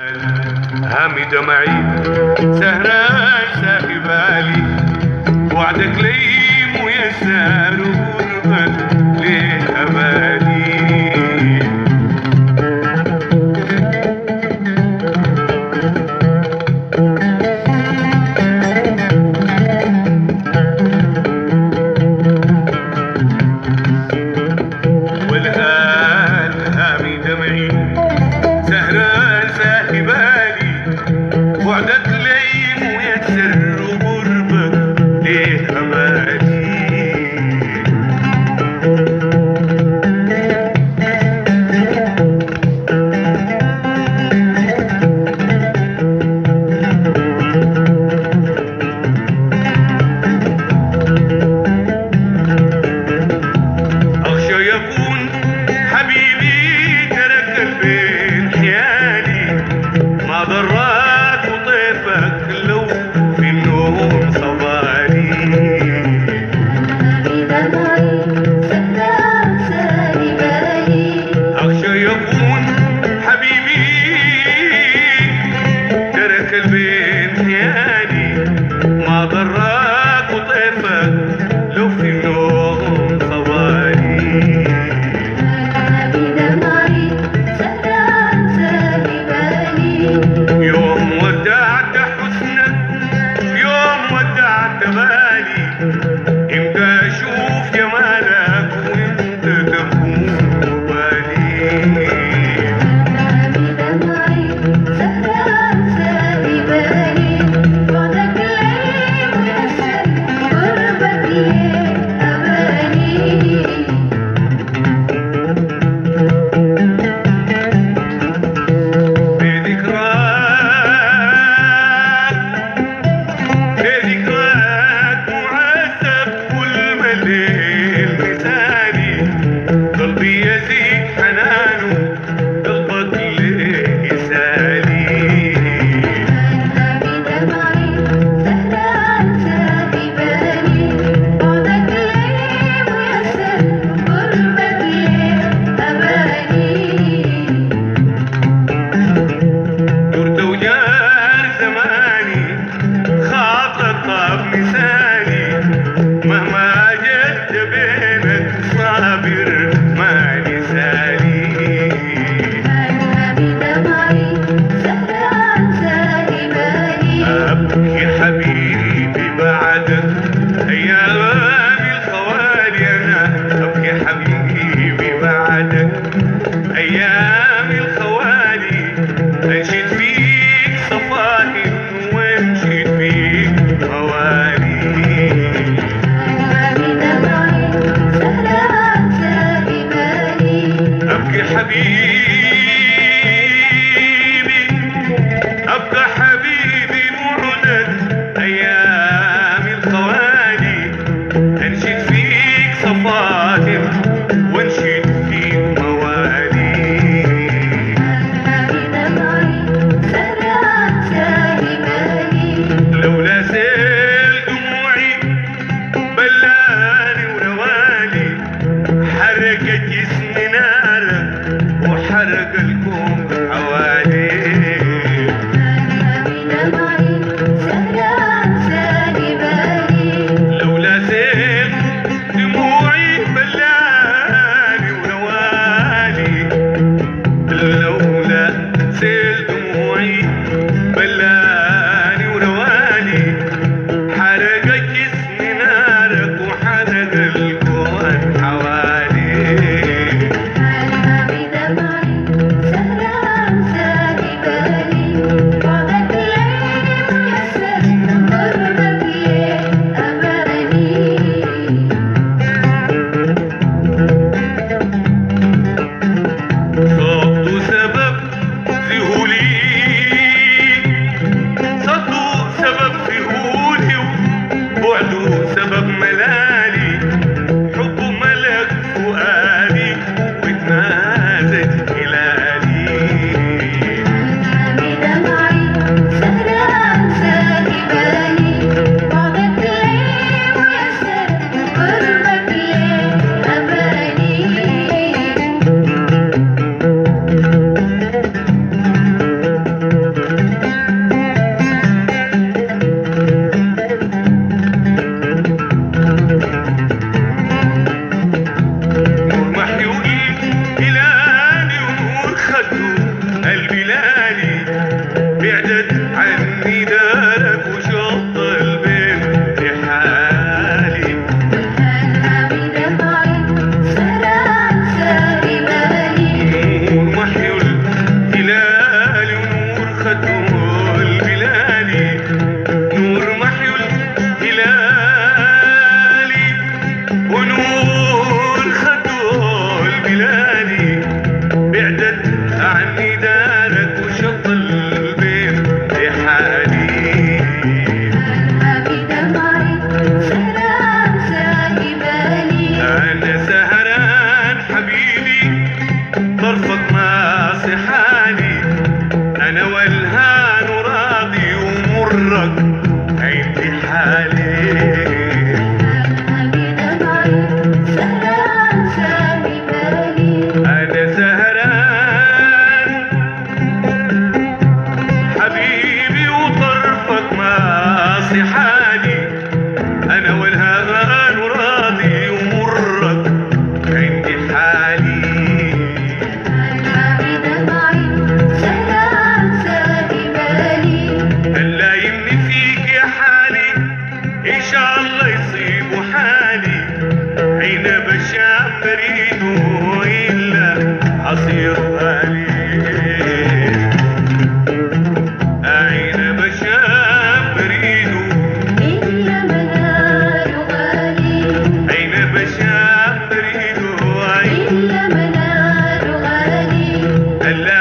هامي دمعي سهران ساقي بالي وعدك لي ويسار غربة ليه سهران did. وسلم